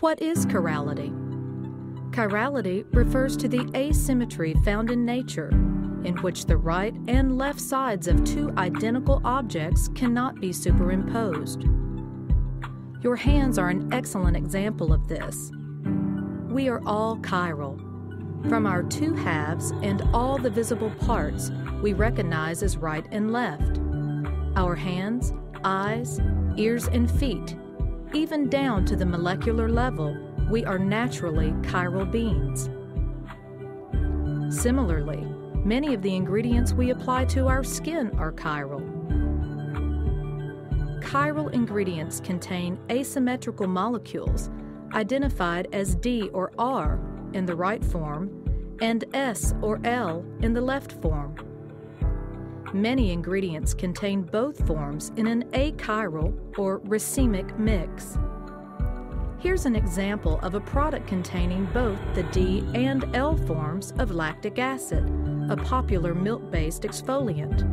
What is chirality? Chirality refers to the asymmetry found in nature, in which the right and left sides of two identical objects cannot be superimposed. Your hands are an excellent example of this. We are all chiral. From our two halves and all the visible parts, we recognize as right and left. Our hands, eyes, ears, and feet, even down to the molecular level, we are naturally chiral beings. Similarly, many of the ingredients we apply to our skin are chiral. Chiral ingredients contain asymmetrical molecules identified as D or R in the right form and S or L in the left form. Many ingredients contain both forms in an achiral or racemic mix. Here's an example of a product containing both the D and L forms of lactic acid, a popular milk-based exfoliant.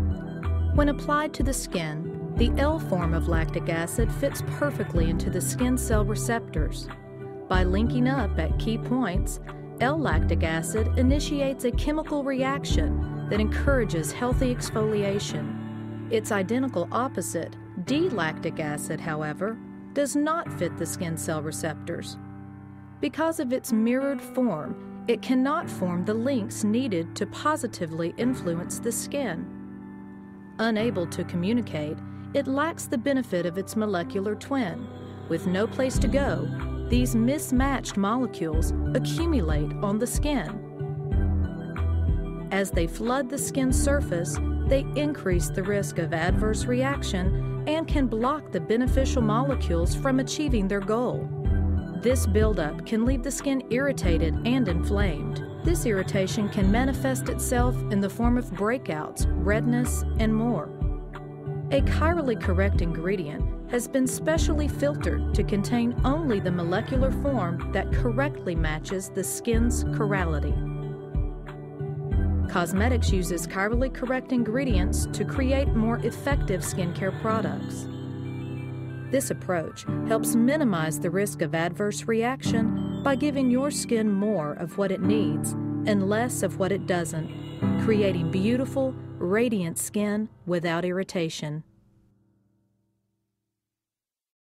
When applied to the skin, the L form of lactic acid fits perfectly into the skin cell receptors. By linking up at key points, L-lactic acid initiates a chemical reaction that encourages healthy exfoliation. Its identical opposite, D-lactic acid, however, does not fit the skin cell receptors. Because of its mirrored form, it cannot form the links needed to positively influence the skin. Unable to communicate, it lacks the benefit of its molecular twin. With no place to go, these mismatched molecules accumulate on the skin. As they flood the skin surface, they increase the risk of adverse reaction and can block the beneficial molecules from achieving their goal. This buildup can leave the skin irritated and inflamed. This irritation can manifest itself in the form of breakouts, redness, and more. A chirally correct ingredient has been specially filtered to contain only the molecular form that correctly matches the skin's chirality. CosMedix uses chirally correct ingredients to create more effective skincare products. This approach helps minimize the risk of adverse reaction by giving your skin more of what it needs and less of what it doesn't, creating beautiful, radiant skin without irritation.